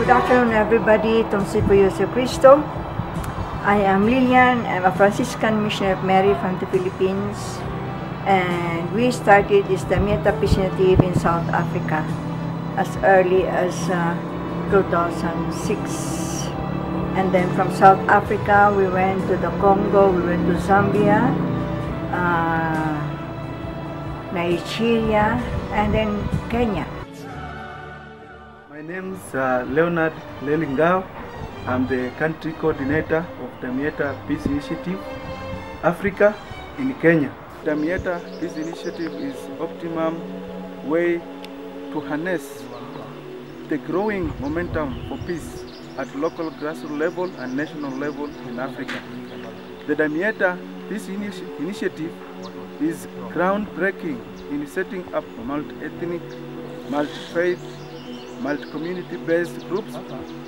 Good afternoon, everybody. Tumsifu Yesu Kristo. I am Lilian. I'm a Franciscan Missionary of Mary from the Philippines. And we started this Peace Initiative in South Africa as early as uh, 2006. And then from South Africa, we went to the Congo, we went to Zambia, uh, Nigeria, and then Kenya. My name is uh, Leonard Lelingao. I'm the country coordinator of Damietta Peace Initiative Africa in Kenya. Damietta Peace Initiative is optimum way to harness the growing momentum for peace at local grassroots level and national level in Africa. The Damietta Peace Initi- Initiative is groundbreaking in setting up multi-ethnic, multi-faith, multi-community based groups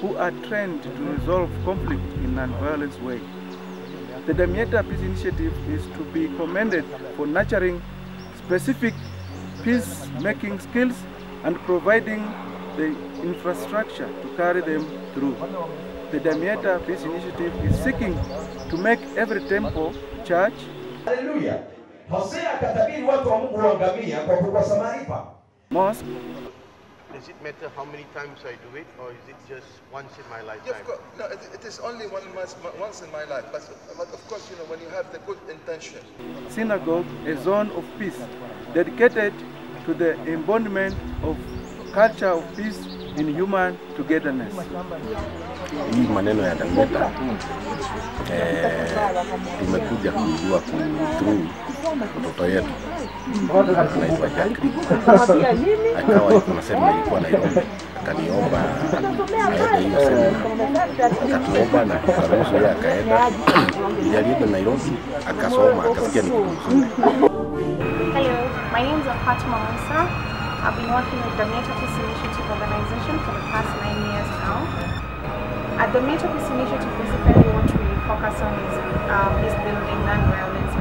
who are trained to resolve conflict in non-violent way. The Damietta Peace Initiative is to be commended for nurturing specific peace-making skills and providing the infrastructure to carry them through. The Damietta Peace Initiative is seeking to make every temple, church, Haleluya. Hosea akatabiri watu wa Mungu huangamia kwa kukosa maarifa. mosque, Does it matter how many times I do it, or is it just once in my lifetime? Yeah, lifetime? of course. No, it, it is only one once, once in my life. But, but of course, you know, when you have the good intention, synagogue, a zone of peace dedicated to the embodiment of culture of peace in human togetherness. hii maneno ya Damietta eh, tumekuja kujua ku- through mtoto yetu anaitwa Jackie, akawa kuna semina ilikuwa Nairobi, akaniomba aende hiyo semina, akatuomba na tukaruhusu yeye akaenda. Ili alienda Nairobi akasoma, akasikia ni kitu mzuri. Hello, my name is Fatima Musa. I've been working with the Meta Peace Initiative organization for the past nine years now. At the Meta Peace Initiative, basically what we focus on is uh, peace building, non-violence,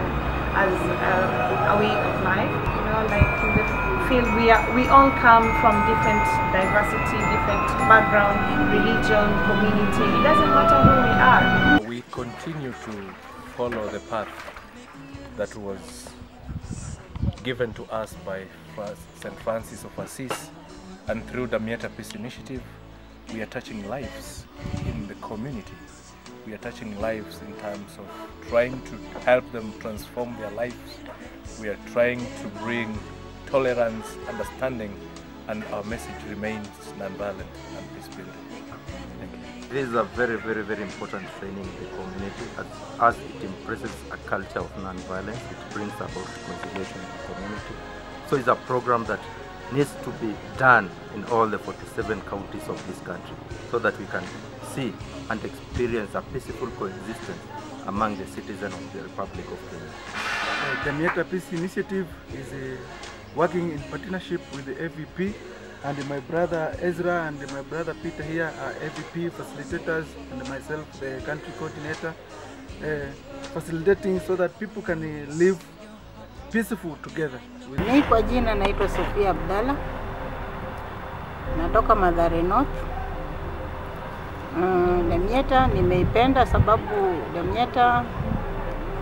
as uh, a way of life. You know, like in the field, we are we all come from different diversity, different background, religion, community. It doesn't matter who we are. we continue to follow the path that was given to us by St. Francis of Assisi and through the Damietta Peace Initiative we are touching lives in the community we are touching lives in terms of trying to help them transform their lives we are trying to bring tolerance understanding and our message remains nonviolent and peace building thank you This is a very, very, very important training in the community as, as it impresses a culture of non-violence. It brings about reconciliation in the community. So it's a program that needs to be done in all the 47 counties of this country so that we can see and experience a peaceful coexistence among the citizens of the Republic of Kenya. Uh, Damietta Peace Initiative is uh, working in partnership with the AVP and my brother Ezra and my brother Peter here are AVP facilitators and myself the country coordinator uh, facilitating so that people can uh, live peaceful together. Mimi Mi kwa jina naitwa Sofia Abdalla, natoka Mathare North. Mm, Damietta nimeipenda sababu damieta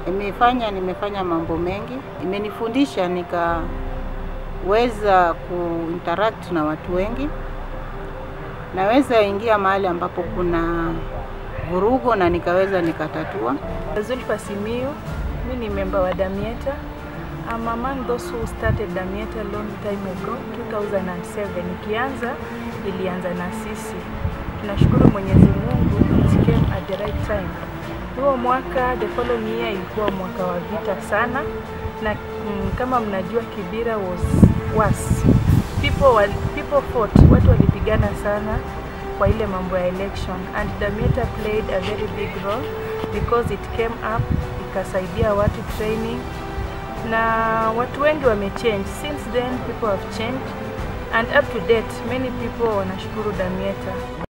imefanya nimefanya mambo mengi, imenifundisha nikaweza kuinteract na watu wengi, naweza ingia mahali ambapo kuna vurugo na nikaweza nikatatua. Zulfa Simiyu, mimi ni member wa Damietta. I'm among those who started Damietta long time ago, 2007. Ikianza, ilianza na sisi. Tunashukuru Mwenyezi Mungu, it came at the right time. Huo mwaka, the following year, ilikuwa mwaka wa vita sana, na mm, kama mnajua Kibira was worse. People, people fought, watu walipigana sana kwa ile mambo ya election and Damietta played a very big role because it came up ikasaidia watu training na watu wengi wamechange. Since then people have changed. And up to date many people wanashukuru Damietta